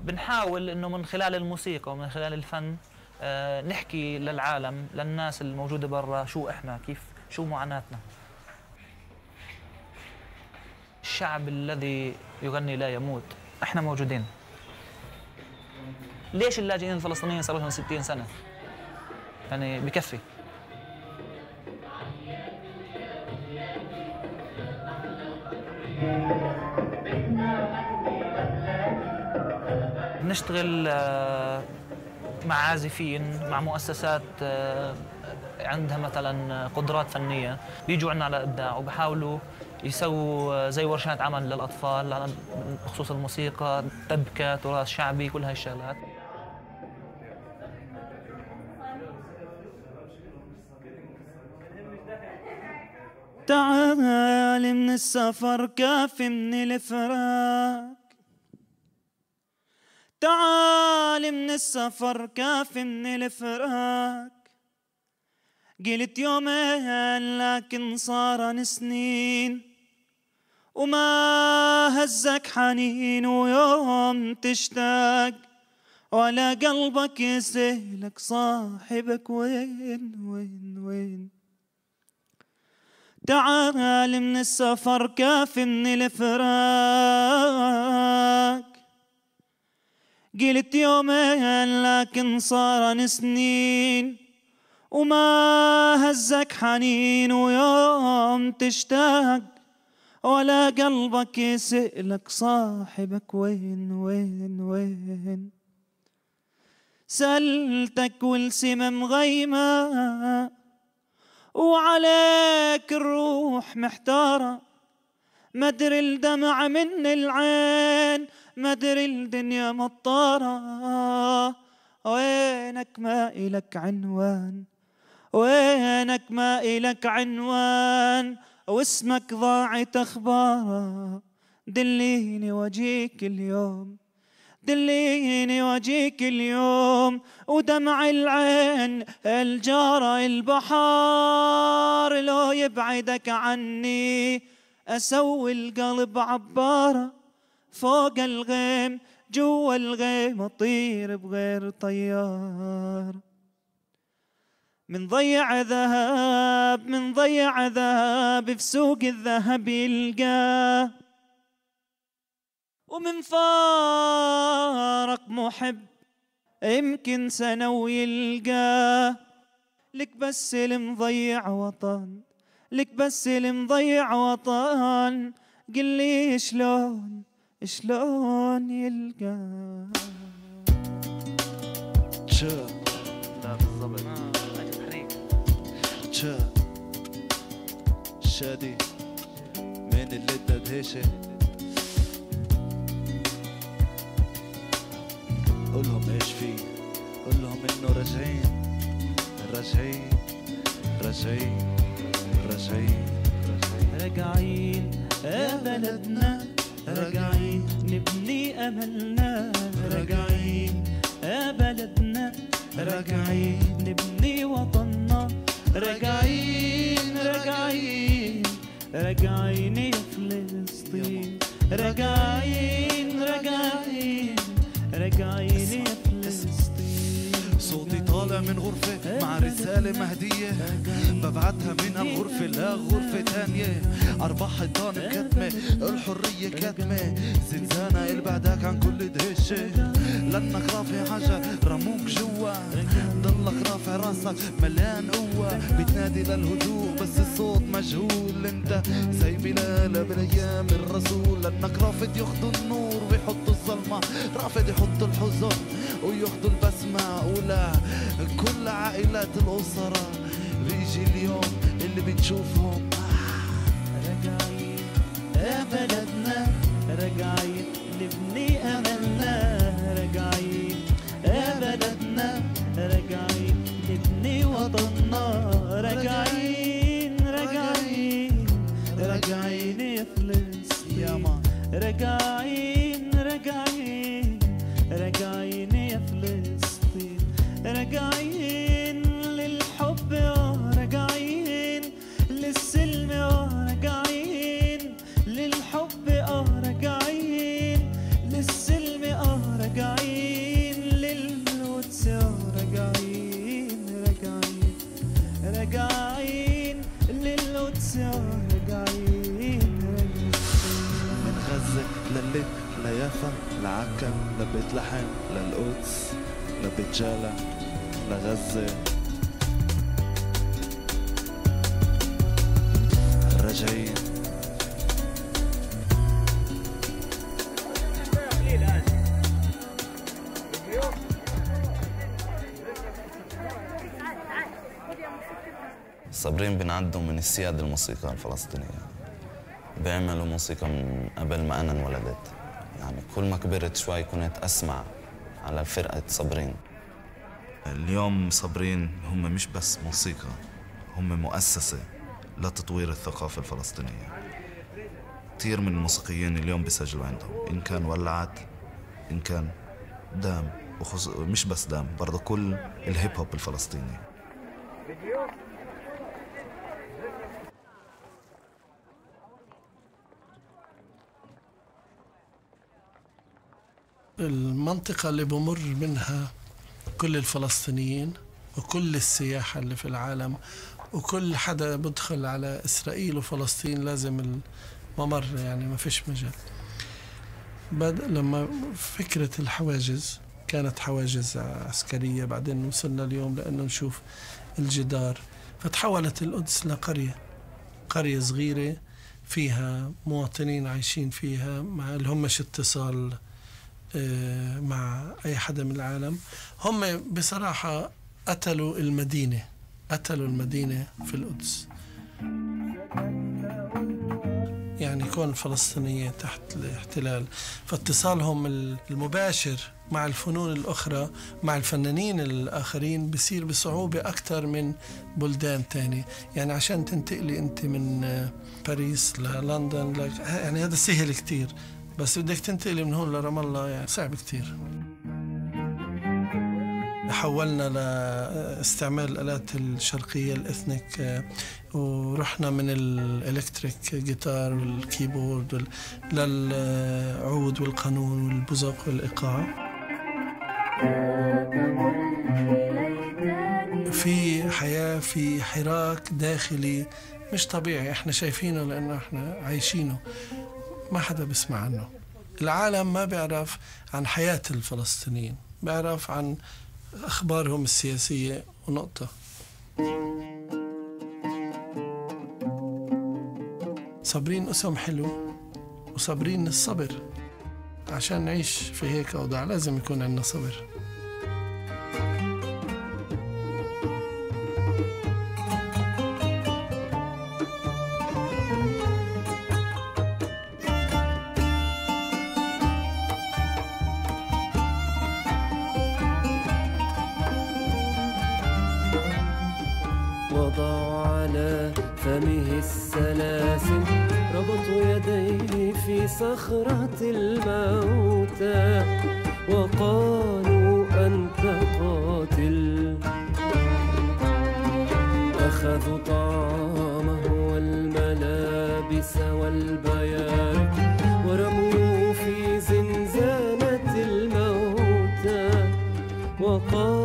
بنحاول إنه من خلال الموسيقى ومن خلال الفن آه، نحكي للعالم للناس الموجودة برا شو إحنا كيف شو معاناتنا. الشعب الذي يغني لا يموت إحنا موجودين. ليش اللاجئين الفلسطينيين صار لهم 60 سنة؟ يعني بكفي. بنشتغل آه، مع عازفين مع مؤسسات آه، عندها مثلا قدرات فنية. بيجوا عندنا على إبداع وبحاولوا يسووا آه، زي ورشات عمل للأطفال بخصوص الموسيقى تبكه تراث شعبي كل هاي الشغلات. تعال من السفر كافي من الفراق. تعال من السفر كافي من الفراق. قلت يومين لكن صارن سنين وما هزك حنين ويوم تشتاق. ولا قلبك يسهلك صاحبك وين وين وين؟ تعال من السفر كافي من الفراق قلت يومين لكن صارن سنين وما هزك حنين ويوم تشتاق. ولا قلبك يسألك صاحبك وين وين وين. سألتك والسما مغيمة وعليك الروح محتارة. مدري الدمع من العين مدري الدنيا مطارة. وينك ما إلك عنوان؟ وينك ما إلك عنوان؟ واسمك ضاعت أخباره دليني وجيك اليوم. دليني وجيك اليوم ودمع العين الجارة البحار لو يبعدك عني. أسوي القلب عبارة فوق الغيم جوا الغيم أطير بغير طيار. من ضيع ذهب من ضيع ذهب في سوق الذهب يلقاه ومن فارق محب. يمكن سنة ويلقاه لك بس المضيع وطن. لك بس المضيع وطن. قل لي شلون شلون يلقاه لا بالضبط. شا شادي. مين اللي ادى قولهم إيش في؟ قولهم انه راجعين راجعين راجعين راجعين راجعين يا بلدنا راجعين نبني أملنا. راجعين يا بلدنا راجعين نبني وطننا. راجعين راجعين راجعين يا فلسطين. راجعين راجعين يا فلسطين صوتي طالع من غرفة مع رسالة مهدية. ببعتها من الغرفة لغرفة تانية. أربع حيطان مكتمة الحرية كتمة زنزانة اللي بعدك عن كل دهشة. لأنك رافع حاجة رموك جوا. ضلك رافع راسك مليان قوة. بتنادي للهدوء بس الصوت مجهول. انت زي بلال بالايام الرسول. لأنك رافض ياخدوا النور. ويحطوا الظلمة. رافض يحطوا الحزن وياخدوا البسمة. أولى كل عائلات الأسرة. بيجي اليوم اللي بتشوفهم راجعين يا بلدنا راجعين نبني املنا راجعين يا بلدنا راجعين نبني وطننا راجعين راجعين راجعين يا فلسطين يا لبيت لحم للقدس لبيت جالة لغزة راجعين صابرين بنعدوا من السيادة الموسيقى الفلسطينية بيعملوا موسيقى من قبل ما أنا انولدت يعني كل ما كبرت شوي كنت أسمع على فرقة صابرين اليوم صابرين هم مش بس موسيقى هم مؤسسة لتطوير الثقافة الفلسطينية. كثير من الموسيقيين اليوم بيسجلوا عندهم إن كان ولعت إن كان دام وخص... مش بس دام برضه كل الهيب هوب الفلسطيني. المنطقة اللي بمر منها كل الفلسطينيين وكل السياحة اللي في العالم وكل حدا بدخل على إسرائيل وفلسطين لازم الممر يعني ما فيش مجال. بد... لما فكرة الحواجز كانت حواجز عسكرية بعدين وصلنا اليوم لأنه نشوف الجدار. فتحولت القدس لقرية قرية صغيرة فيها مواطنين عايشين فيها ما لهمش اتصال مع أي حدا من العالم. هم بصراحة قتلوا المدينة قتلوا المدينة في القدس. يعني كون الفلسطينية تحت الاحتلال. فاتصالهم المباشر مع الفنون الأخرى مع الفنانين الآخرين بصير بصعوبة أكثر من بلدان تانية. يعني عشان تنتقلي أنت من آه، باريس للندن يعني هذا سهل كتير. بس بدك تنتقلي من هون لرام الله يعني صعب كتير. حولنا لاستعمال الآلات الشرقية الإثنيك آه، ورحنا من الإلكتريك جيتار والكيبورد وال- للعود والقانون والبزق والإيقاع. في حياة في حراك داخلي مش طبيعي إحنا شايفينه لأنه إحنا عايشينه. ما حدا بيسمع عنه. العالم ما بيعرف عن حياة الفلسطينيين بيعرف عن أخبارهم السياسية ونقطة. صابرين اسم حلو وصابرين الصبر. عشان نعيش في هيك أوضاع لازم يكون عندنا صبر. في صخرة الموتى وقالوا أنت قاتل. أخذوا طعامه والملابس والبيارق ورموه في زنزانة الموتى وقالوا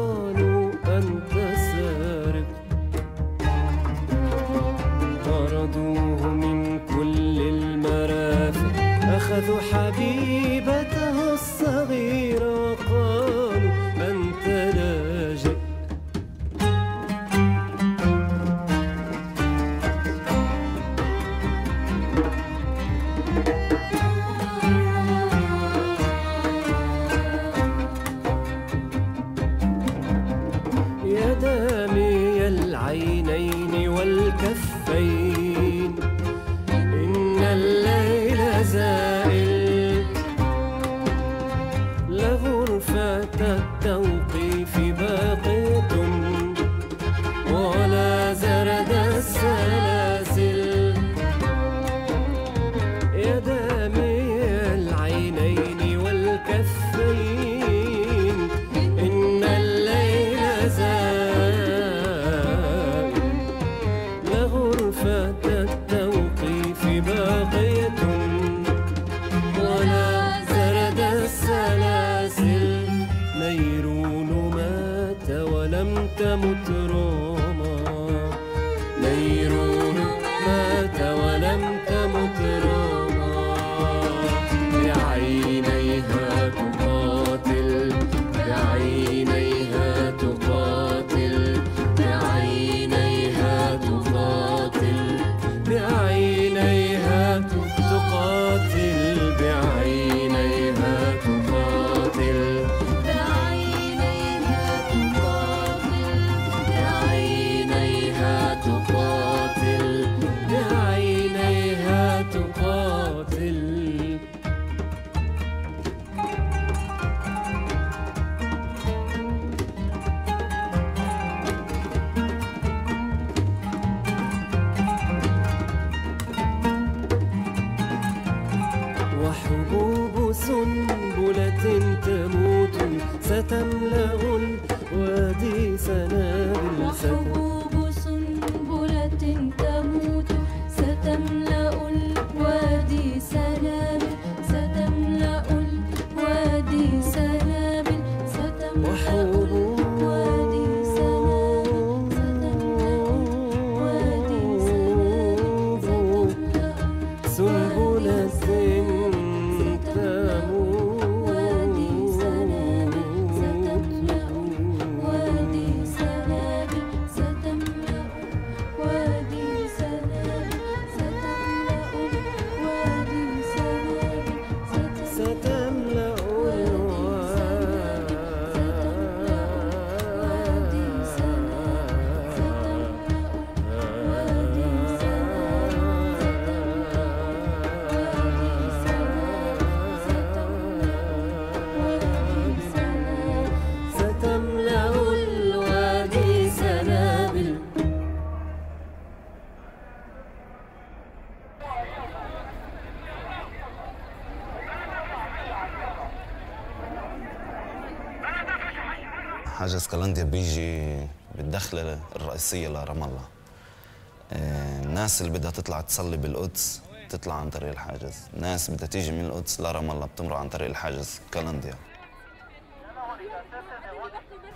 حاجز كلنديا بيجي بالدخلة الرئيسية لرام الله. آه، الناس اللي بدها تطلع تصلي بالقدس تطلع عن طريق الحاجز. ناس بدها تيجي من القدس لرام الله بتمرق عن طريق الحاجز كلنديا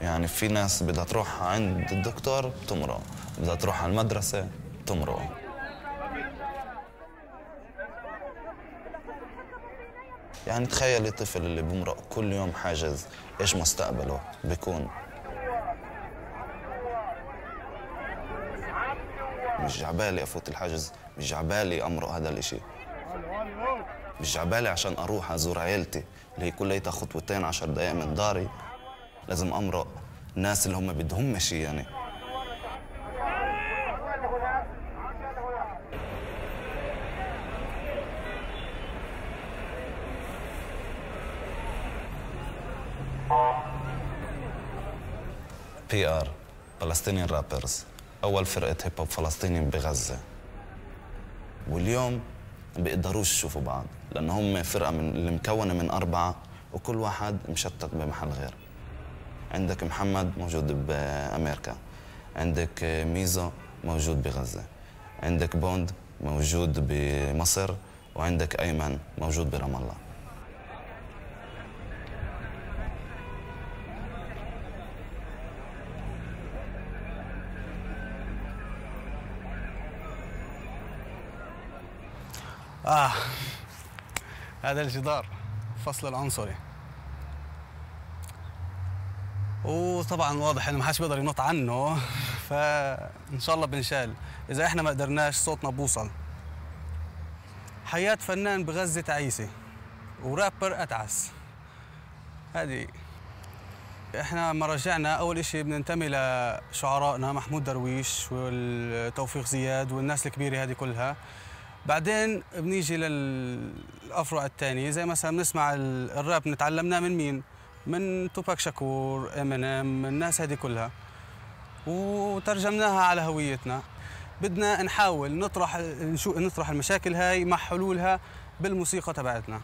يعني في ناس بدها تروح عند الدكتور بتمرق بدها تروح على المدرسة بتمرق. يعني تخيلي طفل اللي بمرق كل يوم حاجز إيش مستقبله؟ بيكون. مش جعبالي أفوت الحجز مش جعبالي أمرق هذا الإشي. مش جعبالي عشان أروح أزور عيلتي اللي هي كليتها خطوتين عشر دقايق من داري. لازم أمرق الناس اللي هم بدهم شيء يعني. PR Palestinian Rappers أول فرقة hip hop فلسطيني بغزة. واليوم بيقدروش يشوفوا بعض لأن هم فرقة من اللي مكونة من أربعة وكل واحد مشتت بمحل غير. عندك محمد موجود بأمريكا. عندك ميزو موجود بغزة. عندك بوند موجود بمصر. وعندك أيمن موجود برام الله آه هذا الجدار فصل العنصري. وطبعا واضح إنه ما حدش بيقدر ينط عنه فإن شاء الله بنشال. إذا إحنا ما قدرناش صوتنا بوصل. حياة فنان بغزة تعيسة ورابر أتعس. هذه. إحنا ما رجعنا أول إشي بننتمي لشعرائنا محمود درويش والتوفيق زياد والناس الكبيرة هذه كلها. بعدين بنيجي للافرع الثانية زي مثلا بنسمع ال- الراب نتعلمناه من مين؟ من توباك شاكور إمينيم الناس هذه كلها. وترجمناها على هويتنا. بدنا نحاول نطرح نطرح المشاكل هاي مع حلولها بالموسيقى تبعتنا.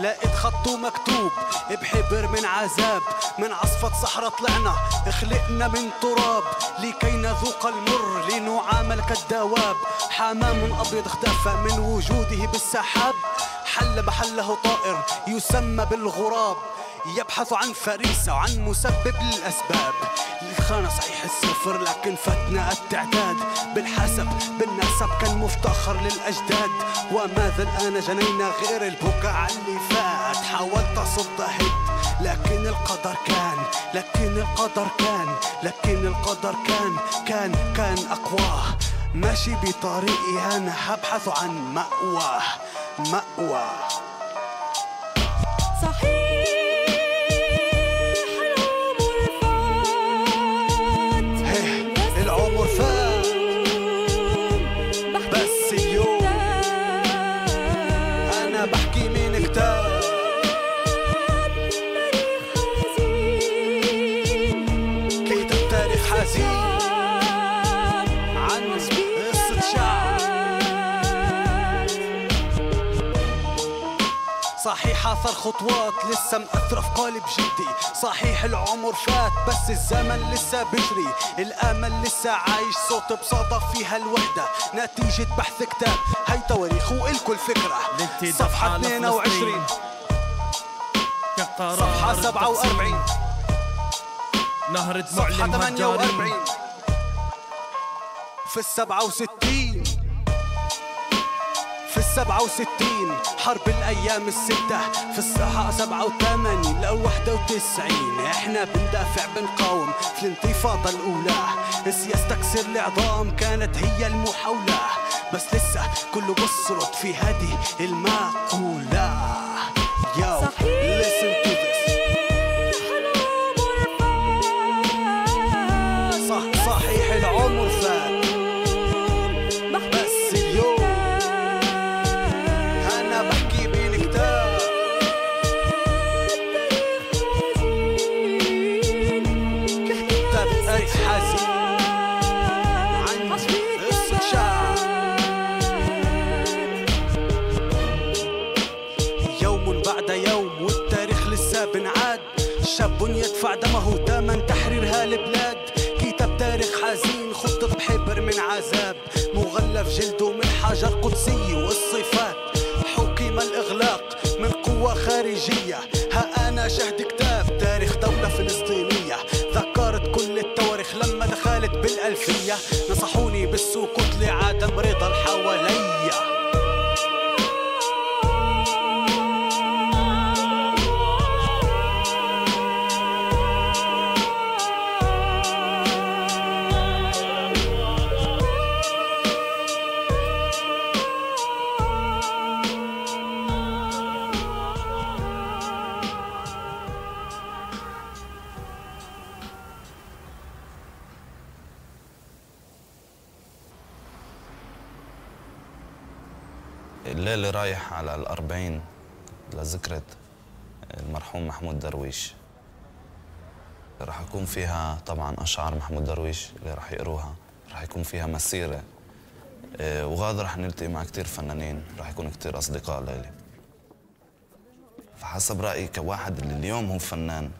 لقيت خطه مكتوب بحبر من عذاب من عصفة صحراء طلعنا خلقنا من تراب لكي نذوق المر لنعامل كالدواب. حمام أبيض اختفى من وجوده بالسحاب حل محله طائر يسمى بالغراب. يبحث عن فريسة وعن مسبب للأسباب. الخانة صحيح الصفر لكن فتنا التعداد. بالحسب بالنسب كان مفتخر للأجداد. وماذا الآن جنينا غير البكاء اللي فات؟ حاولت أصد هد لكن القدر كان لكن القدر كان لكن القدر كان كان كان أقواه. ماشي بطريقي أنا هبحث عن مأواه. مأواه. صحيح آثر خطوات لسه مأثرة في قالب جدي. صحيح العمر فات بس الزمن لسه بجري. الأمل لسه عايش صوت بصدى فيها الوحدة نتيجة بحث كتاب هي تواريخ والكل الفكرة صفحة 22 صفحة 47 نهر دموع صفحة المهجرين 48 في السبعة وستين. في السبعة وستين حرب الأيام الستة في سبعة وثمانين لو واحدة وتسعين. إحنا بندافع بنقاوم في الانتفاضة الأولى. سياسة تكسير العظام كانت هي المحاولة. بس لسه كله بصرد في هذه المقولة. يو listen شاب يدفع دمه ثمن تحرير هالبلاد كتاب تاريخ حزين خط بحبر من عذاب. مغلف جلده من حجر قدسية والصفات. حكم الإغلاق من قوة خارجية. ها أنا شهد كتاب تاريخ دولة فلسطينية. ذكرت كل التواريخ لما دخلت بالألفية. درويش. راح يكون فيها طبعا أشعار محمود درويش اللي راح يقروها. راح يكون فيها مسيرة. إيه، وغاد راح نلتقي مع كتير فنانين. راح يكونوا كتير أصدقاء لإلي. فحسب رأيي كواحد اللي اليوم هو فنان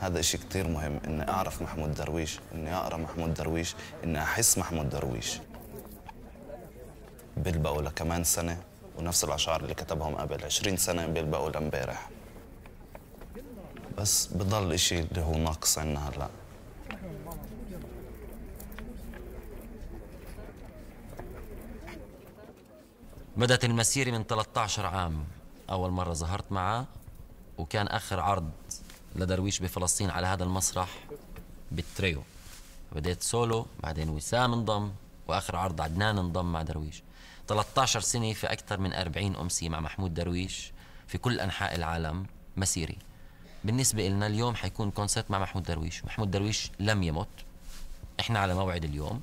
هذا إشي كتير مهم إني أعرف محمود درويش إني أقرأ محمود درويش إني أحس محمود درويش. بيلبقوا لكمان سنة ونفس الأشعار اللي كتبهم قبل 20 سنة بيلبقوا لامبارح. بس بضل إشي اللي هو ناقص عنا هلأ. بدأت المسيرة من 13 عام. أول مرة ظهرت معه وكان آخر عرض لدرويش بفلسطين على هذا المسرح بالتريو. بديت سولو بعدين وسام انضم وآخر عرض عدنان انضم مع درويش. 13 سنة في أكثر من 40 أمسية مع محمود درويش في كل أنحاء العالم. مسيري. بالنسبة لنا اليوم حيكون كونسرت مع محمود درويش. محمود درويش لم يمت إحنا على موعد اليوم.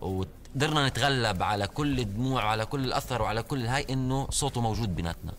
وقدرنا نتغلب على كل الدموع وعلى كل الأثر وعلى كل هاي إنه صوته موجود بيناتنا.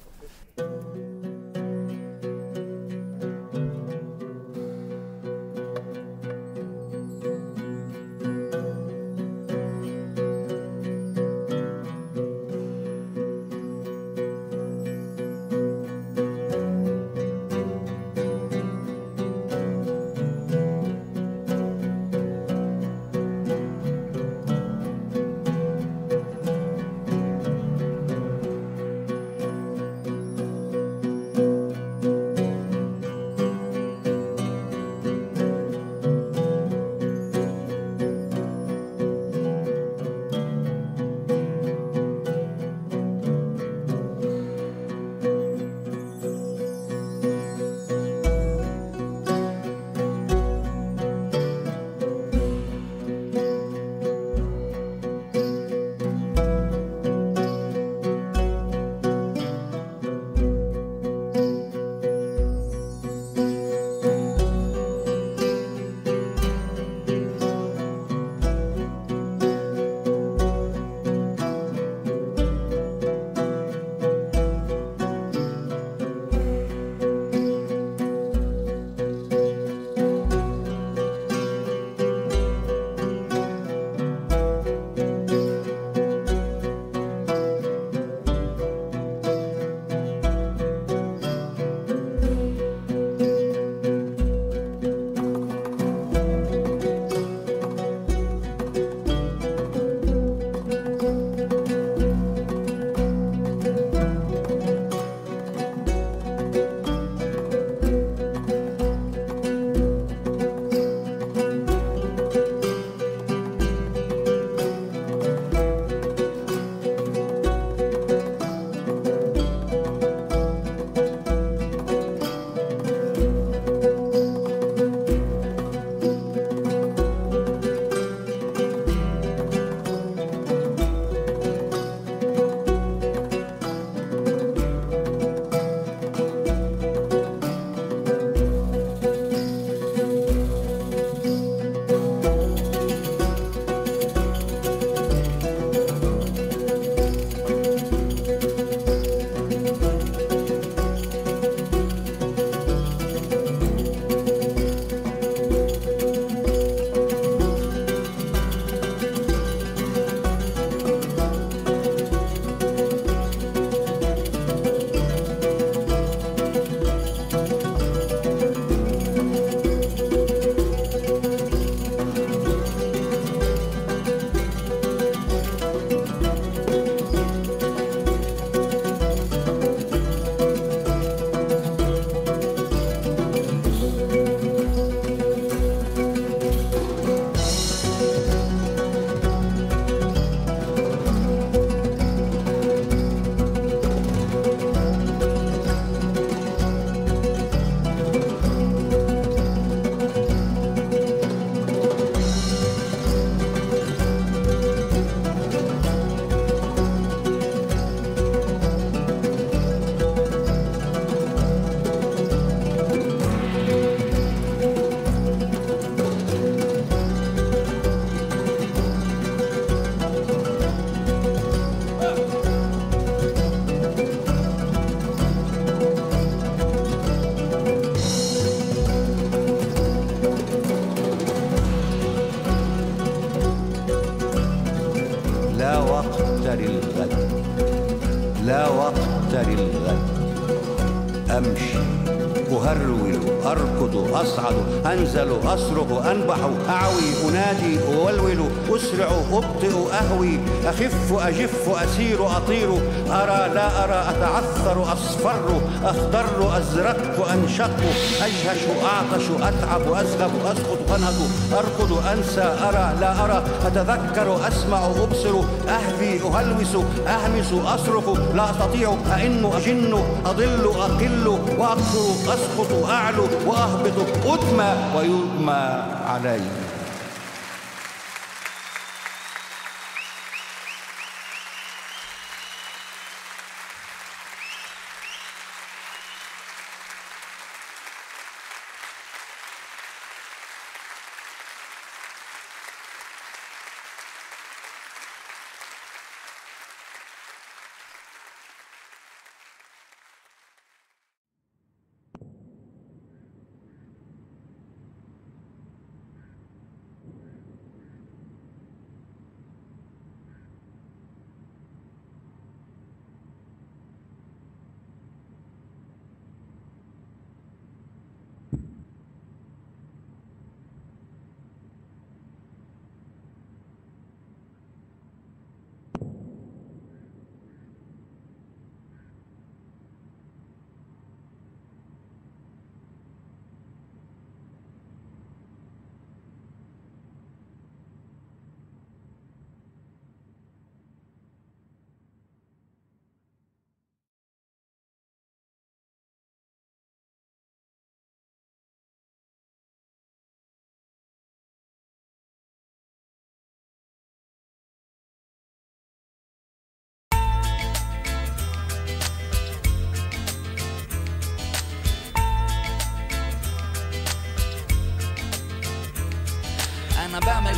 أنزل أصرخ أنبح أعوي أنادي أولول أسرع أبطئ أهوي أخف أجف أسير أطير. أرى لا أرى أتعثر أصفر أخضر أزرق أنشق أجهش أعطش أتعب أذهب أسقط أنهض أركض أنسى أرى لا أرى أتذكر أسمع أبصر أهفي أهلوس أهمس أصرخ لا أستطيع أئن أجن أضل أقل وأكثر أسقط أعلو وأهبط أدمى ويدمى علي.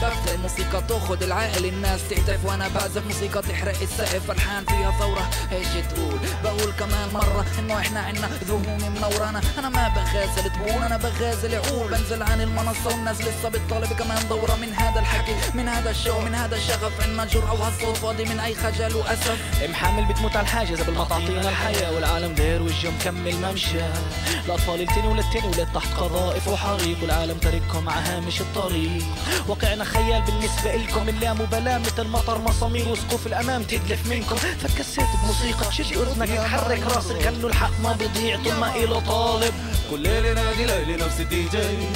أنا بعمل بث الموسيقى تاخد العقل الناس تهتف وأنا بعزف موسيقى تحرق السقف فرحان فيها ثورة. إيش تقول؟ بقول كمان مرة إنه إحنا عنا ذهون منورانا أنا ما بغازل تقول أنا بغازل عقول بنزل عن المنصة والناس لسه بتطالب كمان دورة من هذا الحكي من هذا الشو من هذا الشغف. عنا جرأة وهالصوت فاضي من أي خجل وأسف. محامل بتموت على الحاجز قبل ما تعطينا الحياة والعالم داير وجه مكمل ممشى الأطفال التاني وللتاني ولاد تحت قذائف وحريق والعالم تاركهم على هامش الطريق. واقعنا خيال بالنسبة إلكم اللا مبالاة مثل مطر مسامير وسقوف الأمام تدلف منكم. فكسيت بموسيقى شد أذنك تحرك راسك كأنه الحق ما بيضيع طول ما إله طالب. كل ليلة نادي ليلي نفس الدي جي.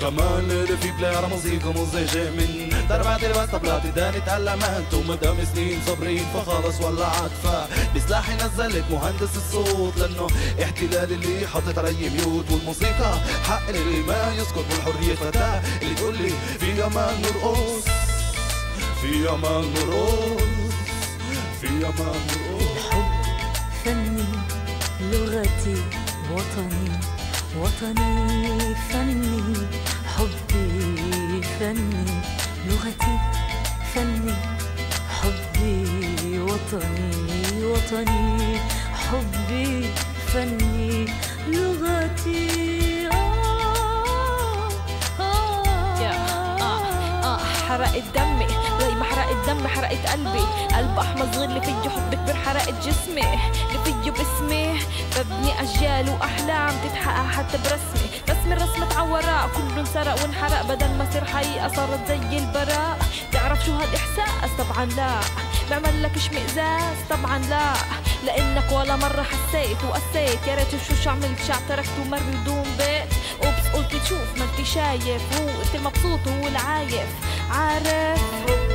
كمان ليلة في بلاي موسيقى مزعجة من ضربات الباس طبلات داني تعلمت ومدام سنين صابرين فخلص عاطفة بسلاحي نزلت مهندس الصوت لأنه احتلال اللي حطت علي ميوت. والموسيقى حق اللي ما يسكت والحرية فتاة. اللي تقول لي في أمان نرقص في أمان نرقص في أمان نرقص فني لغتي وطني وطني فني. فني لغتي فني حبي وطني وطني حبي فني لغتي. آه آه آه حرقت دمي زي ما حرقت دمي حرقت قلبي. قلب احمر صغير اللي فيه حب كبير حرقت جسمي اللي فيه باسمي. ببني أجيال وأحلام تتحقق حتى برسمي. رسمي رسمة عوراء كله انسرق وانحرق بدل ما يصير حقيقة صارت زي البراء. تعرف شو هالإحساس؟ طبعا لا. بعمل لك اشمئزاز طبعا لا. لأنك ولا مرة حسيت وقسيت. يا ريت شو شو عملت شعب تركت ومر بدون بيت. أوبس قلت تشوف ما انت شايف. هو انت المبسوط وهو العايف عارف؟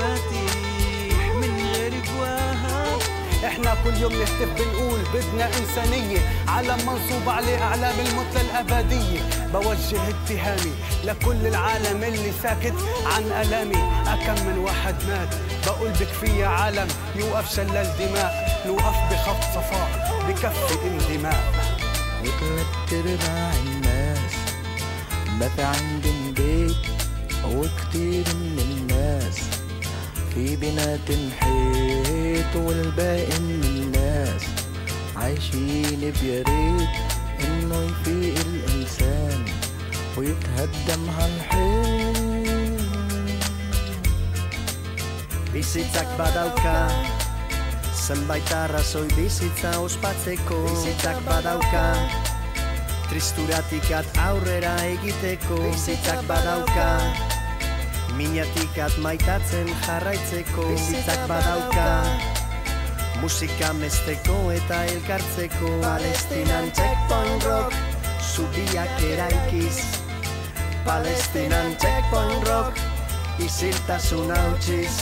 مفاتيح من غير جواها. إحنا كل يوم نهتف بنقول بدنا إنسانية علم منصوب عليه أعلام المثلى الأبدية. بوجه اتهامي لكل العالم اللي ساكت عن ألامي. أكم من واحد مات؟ بقول بكفي عالم يوقف شلال دماء. نوقف بخط صفاء بكفي اندماء. وثلاث ارباع الناس. ما في عندهم بيت وكتير من الناس. في بنات انحيت والباقي من الناس عايشين بياريت انه يفيق الانسان ويتهدم هالحيط Bizitzak badauka Zenbait arrazoi bizitza ospatzeko Bizitzak badauka Tristuratik at aurrera egiteko Bizitzak badauka Minatik at maitatzen jarraitzeko Bizitzak badauka. Musika mesteko eta elkartzeko Palestinan checkpoint rock. Zubiak eraikiz. Palestinan checkpoint rock. Isiltasun hautsiz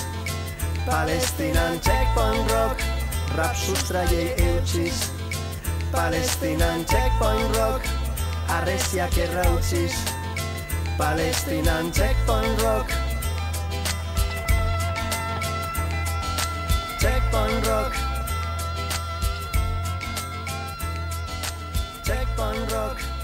Palestinan checkpoint rock. Rap sustraiei eutxiz Palestinan checkpoint rock. Arreziak errautziz Palestinan checkpoint rock rock. Checkpoint rock